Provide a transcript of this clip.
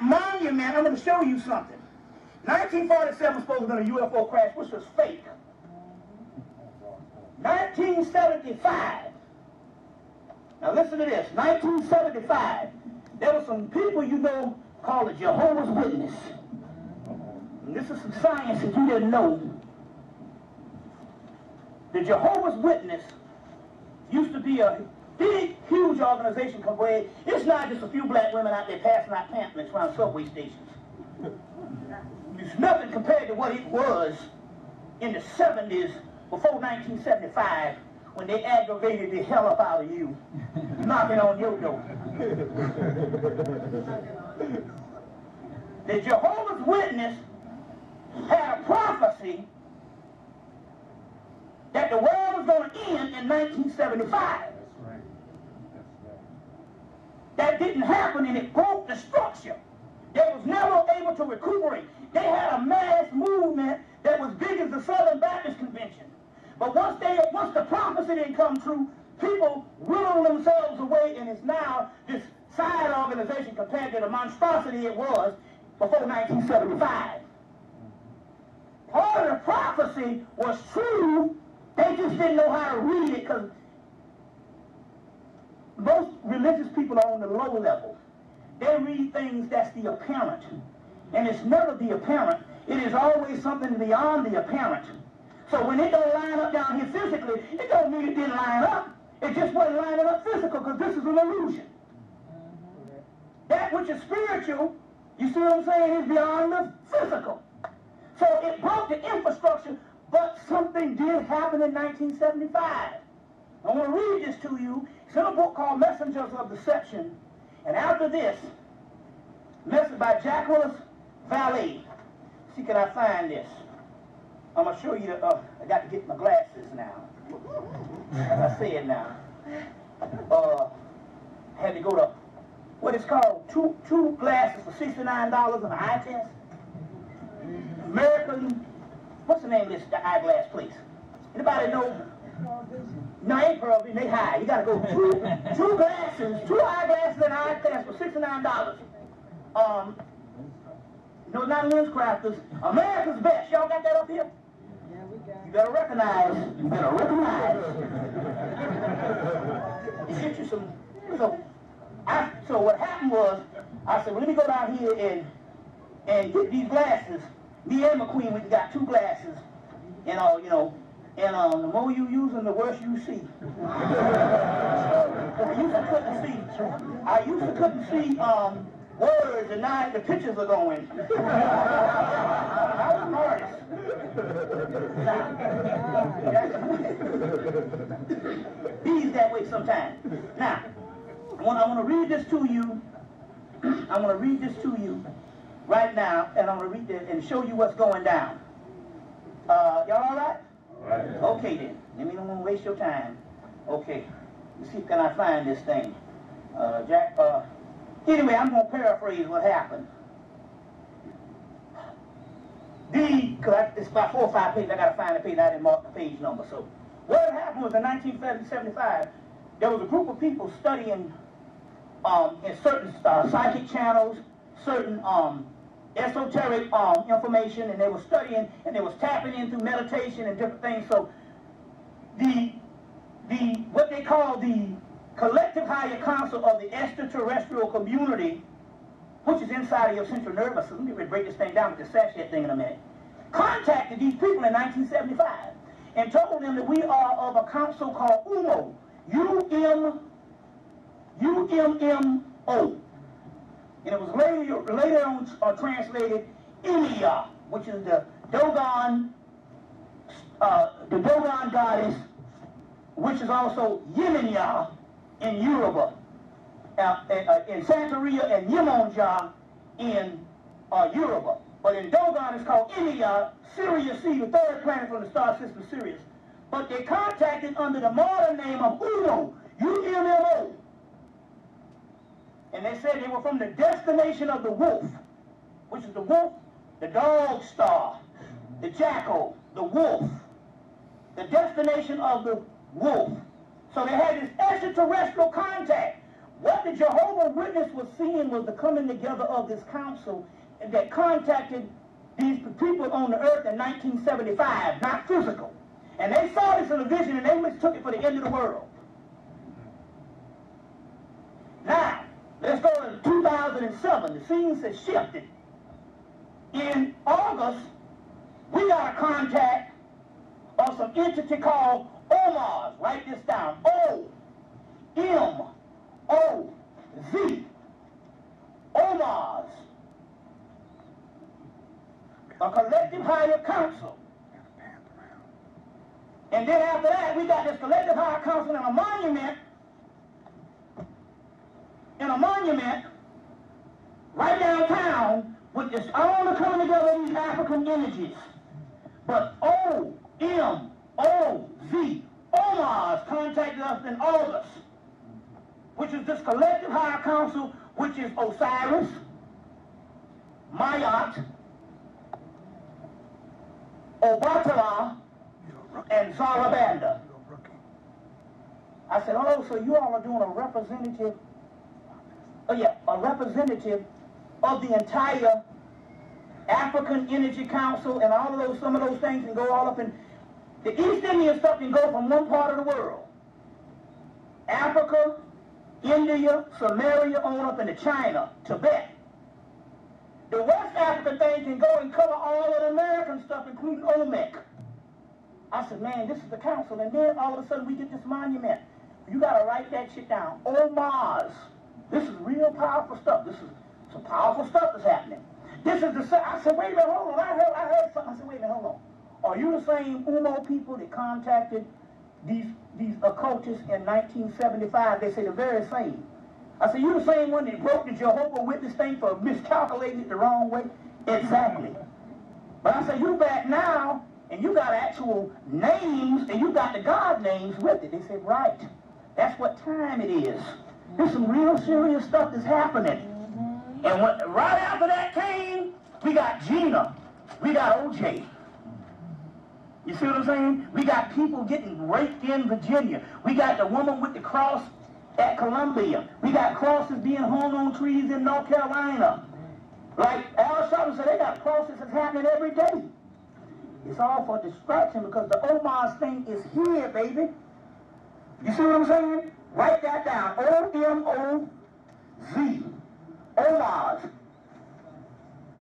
monument, I'm going to show you something. 1947 was supposed to been a UFO crash, which was fake. 1975. Now listen to this. 1975. There were some people you know called the Jehovah's Witness. And this is some science that you didn't know. The Jehovah's Witness used to be a big, huge organization come where it's not just a few black women out there passing out pamphlets around subway stations. It's nothing compared to what it was in the 70s before 1975 when they aggravated the hell up out of you, knocking on your door. the Jehovah's Witness had a prophecy that the world was going to end in 1975. That's right. That's right. That didn't happen and it broke the structure. They was never able to recuperate. They had a mass movement that was big as the Southern Baptist Convention. But once they once the prophecy didn't come true, people whittled themselves away and it's now this side organization compared to the monstrosity it was before 1975. Part of the prophecy was true, they just didn't know how to read it because most religious people are on the low level. They read things that's the apparent. And it's never the apparent. It is always something beyond the apparent. So when it don't line up down here physically, it don't mean it didn't line up. It just wasn't lining up physical because this is an illusion. That which is spiritual, you see what I'm saying, is beyond the physical. So it broke the infrastructure, but something did happen in 1975. I want to read this to you. It's in a book called Messengers of Deception. And after this, message by Jacques Vallée. See, can I find this? I'm going to show you, uh, I got to get my glasses now. As I say it now. Uh, had to go to what is called two, two glasses for $69 and an eye test. American, what's the name of this the eyeglass place? Anybody know? No, ain't Pearle Vision, they high. You gotta go two, two glasses, two eyeglasses and eye test for $69. Um, no, not LensCrafters. America's Best. Y'all got that up here? Yeah, we got You better recognize. You better recognize. it get you some. So, I, so what happened was, I said, well, let me go down here and and get these glasses. Me and McQueen, we got two glasses. And, uh, you know, and um, the more you use them, the worse you see. I used to couldn't see. I used to couldn't see um, words, and now the pictures are going. I was an artist. He's that way sometimes. Now, I want, I want to read this to you. I want to read this to you right now, and I'm going to read it and show you what's going down. Uh, y'all all right? Okay then. Let me don't waste your time. Okay. Let's see, can I find this thing? Uh, Jack, uh, anyway, I'm going to paraphrase what happened. The, because it's about four or five pages, I got to find the page, I didn't mark the page number. So, what happened was in 1975, there was a group of people studying um, in certain uh, psychic channels, certain um, esoteric um, information and they were studying and they was tapping into meditation and different things. So the the what they call the collective higher council of the extraterrestrial community, which is inside of your central nervous system, let me break this thing down with the sachet thing in a minute, contacted these people in 1975 and told them that we are of a council called UMMO, U-M, U-M-M-O. And it was later, later on uh, translated Emiya, which is the Dogon, uh, the Dogon goddess, which is also Yemenya in Yoruba, uh, uh, in Santeria and Yemonja in uh, Yoruba. But in Dogon it's called Emiya, Sirius C, the third planet from the star system Sirius. But they contacted under the modern name of UMMO, U-M-M-O, and they said they were from the destination of the wolf, which is the wolf, the dog star, the jackal, the wolf, the destination of the wolf. So they had this extraterrestrial contact. What the Jehovah Witness was seeing was the coming together of this council that contacted these people on the earth in 1975, not physical. And they saw this in a vision and they mistook it for the end of the world. Now, let's go to 2007. The scenes have shifted. In August, we got a contact of some entity called OMOZ. Write this down. O M O Z. OMOZ. A collective higher council. And then after that, we got this collective higher council and a monument. In a monument right downtown with this all the coming together of these African energies. But O M O Z OMOZ contacted us in August, which is this collective higher council, which is Osiris, Mayat, Obatala, and Zarabanda. I said, oh, so you all are doing a representative, yeah, a representative of the entire African Energy Council and all of those, some of those things and go all up in, the East Indian stuff can go from one part of the world. Africa, India, Sumeria, on up into China, Tibet. The West African thing can go and cover all of the American stuff, including Olmec. I said, man, this is the council. And then all of a sudden we get this monument. You got to write that shit down. OMOZ. This is real powerful stuff. This is some powerful stuff that's happening. This is the, same. I said, wait a minute, hold on. I heard, I heard something. I said, wait a minute, hold on. Are you the same UMMO people that contacted these, these occultists in 1975? They say the very same. I said, you the same one that broke the Jehovah Witness thing for miscalculating it the wrong way? Exactly. But I said, you back now, and you got actual names, and you got the God names with it. They said, right. That's what time it is. There's some real serious stuff that's happening. Mm-hmm. And when, right after that came, we got Jena. We got OJ. You see what I'm saying? We got people getting raped in Virginia. We got the woman with the cross at Columbia. We got crosses being hung on trees in North Carolina. Like Al Sharpton said, they got crosses that's happening every day. It's all for distraction because the OMOZ thing is here, baby. You see what I'm saying? Write that down. O-M-O-Z. OMOZ.